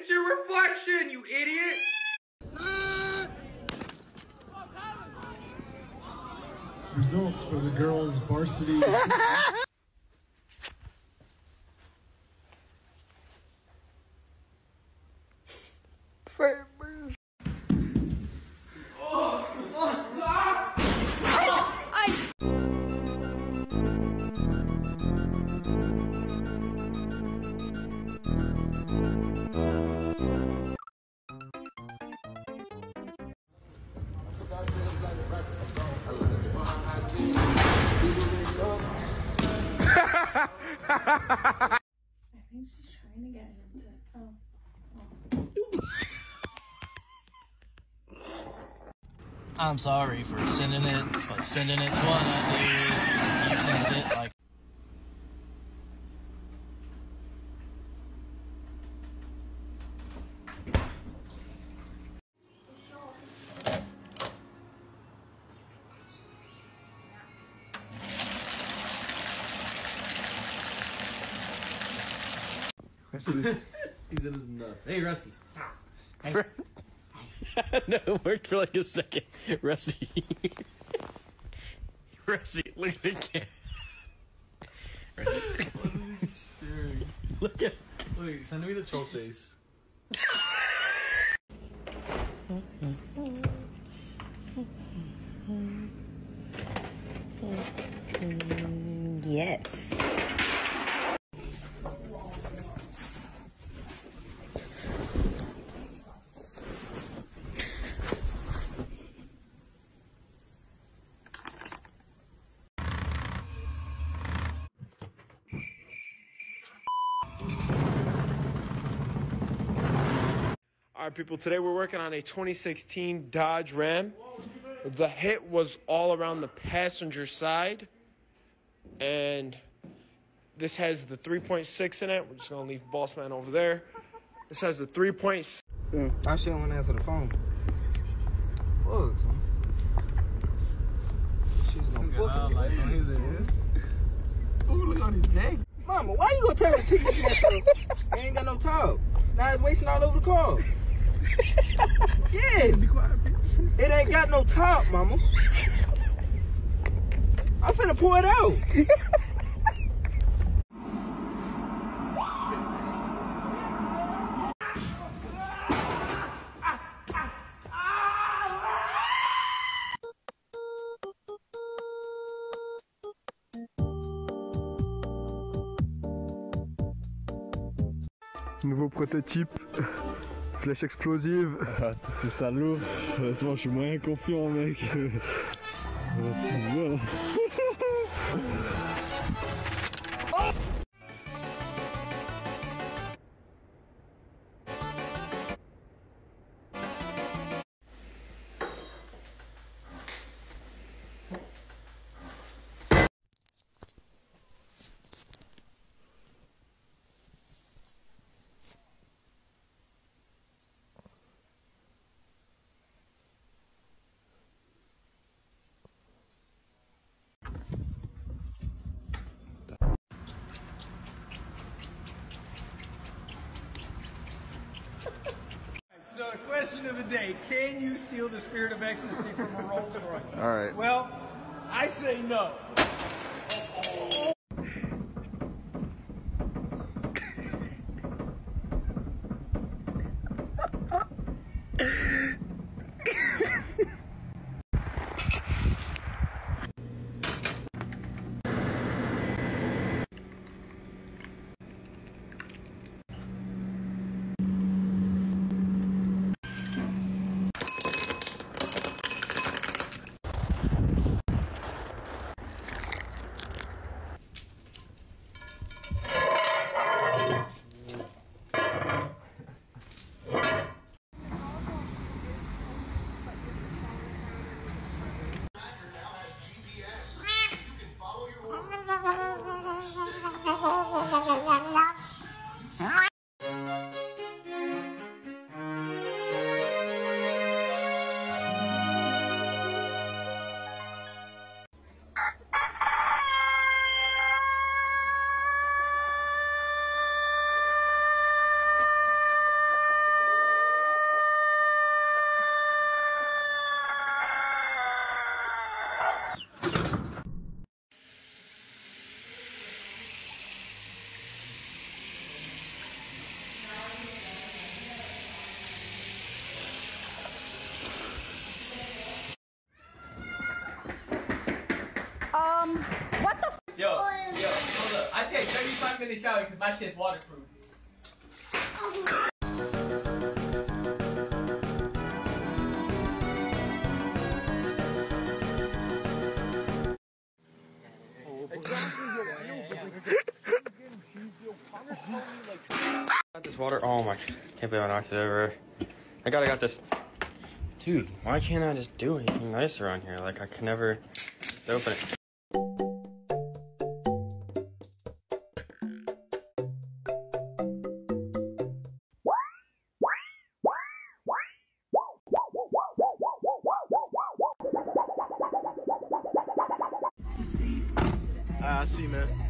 It's your reflection, you idiot! Results for the girls varsity. I think she's trying to get him to. Oh, oh. I'm sorry for sending it, but sending it to one dude. You sent it like. He's in his nuts. Hey, Rusty, stop. Hey. no, it worked for like a second. Rusty. Rusty, look at the camera. Rusty. What is he staring? Look at. Wait, send me the troll face. All right, people, today we're working on a 2016 Dodge Ram. The hit was all around the passenger side. And this has the 3.6 in it. We're just going to leave Boss Man over there. This has the 3.6. I shouldn't want to answer the phone. Fuck, son. She's gonna fuck lights on his head. Ooh, look on his jacket. Mama, why you gonna tell me to keep looking at stuff? You ain't got no talk. Now it's wasting all over the car. yes. It ain't got no top, mama. I'm finna pour it out. Nouveau prototype. Flèche explosive. Ah, c'est salaud. Honnêtement, je suis moyen confiant, mec. the day, can you steal the spirit of ecstasy from a Rolls Royce? All right. Well, I say no. Um, what the f- Yo, yo, hold up. I take 35 minute showers because my shit's waterproof. Um, this water. Oh my! Can't believe I knocked it over. I gotta got this. Dude, why can't I just do anything nice around here? Like I can never open it. Ah, I see, man.